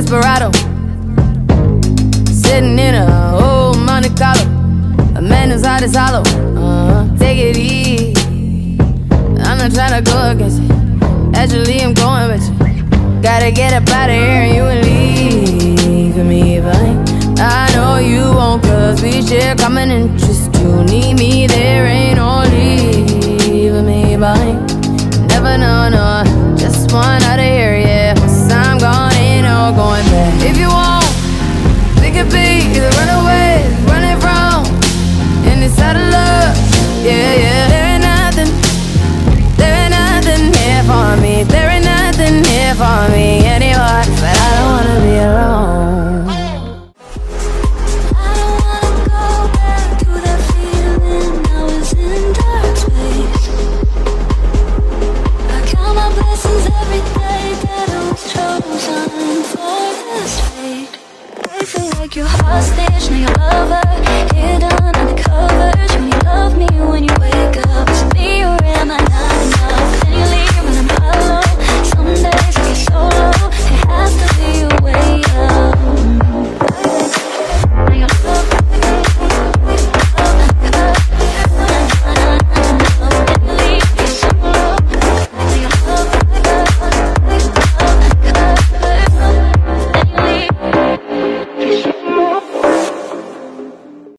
desperado. Sitting in a old Monte Carlo. A man whose heart is hollow. Uh huh. take it easy. I'm not trying to go against you. Actually, I'm going with you. Gotta get up out of here and you and hostage, now you're over